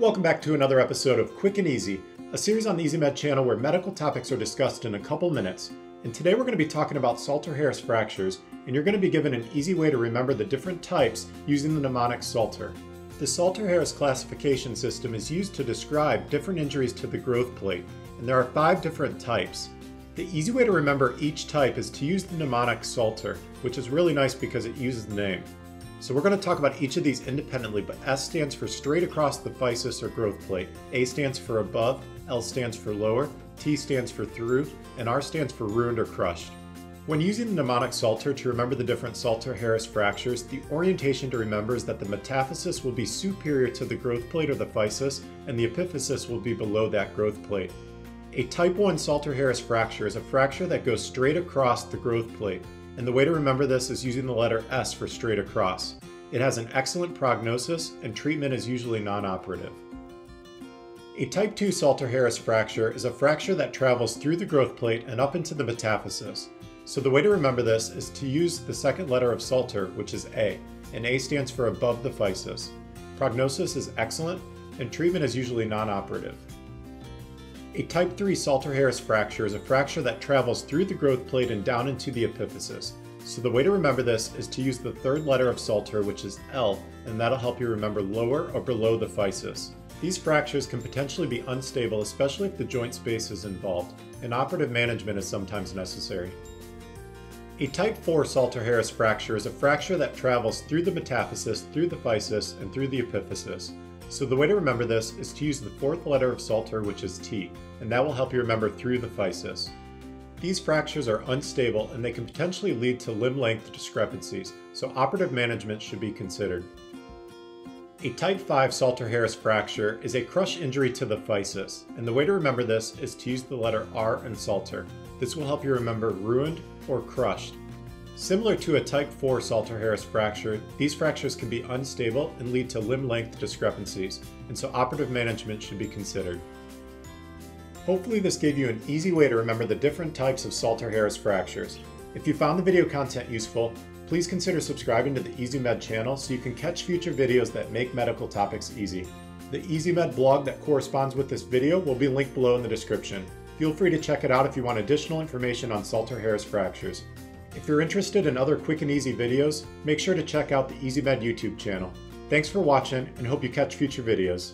Welcome back to another episode of Quick and Easy, a series on the EZmed channel where medical topics are discussed in a couple minutes. And today we're going to be talking about Salter-Harris fractures, and you're going to be given an easy way to remember the different types using the mnemonic Salter. The Salter-Harris classification system is used to describe different injuries to the growth plate, and there are five different types. The easy way to remember each type is to use the mnemonic Salter, which is really nice because it uses the name. So we're going to talk about each of these independently, but S stands for straight across the physis or growth plate, A stands for above, L stands for lower, T stands for through, and R stands for ruined or crushed. When using the mnemonic Salter to remember the different Salter-Harris fractures, the orientation to remember is that the metaphysis will be superior to the growth plate or the physis, and the epiphysis will be below that growth plate. A type 1 Salter-Harris fracture is a fracture that goes straight across the growth plate, and the way to remember this is using the letter S for straight across. It has an excellent prognosis, and treatment is usually non-operative. A type 2 Salter-Harris fracture is a fracture that travels through the growth plate and up into the metaphysis. So the way to remember this is to use the second letter of Salter, which is A, and A stands for above the physis. Prognosis is excellent, and treatment is usually non-operative. A type 3 Salter-Harris fracture is a fracture that travels through the growth plate and down into the epiphysis. So the way to remember this is to use the third letter of Salter, which is L, and that'll help you remember lower or below the physis. These fractures can potentially be unstable, especially if the joint space is involved, and operative management is sometimes necessary. A type 4 Salter-Harris fracture is a fracture that travels through the metaphysis, through the physis, and through the epiphysis. So the way to remember this is to use the fourth letter of Salter, which is T, and that will help you remember through the physis. These fractures are unstable and they can potentially lead to limb length discrepancies, so operative management should be considered. A type 5 Salter-Harris fracture is a crush injury to the physis, and the way to remember this is to use the letter R in Salter. This will help you remember ruined or crushed, Similar to a type 4 Salter-Harris fracture, these fractures can be unstable and lead to limb length discrepancies, and so operative management should be considered. Hopefully this gave you an easy way to remember the different types of Salter-Harris fractures. If you found the video content useful, please consider subscribing to the EZmed channel so you can catch future videos that make medical topics easy. The EZmed blog that corresponds with this video will be linked below in the description. Feel free to check it out if you want additional information on Salter-Harris fractures. If you're interested in other quick and easy videos, make sure to check out the EZmed YouTube channel. Thanks for watching and hope you catch future videos.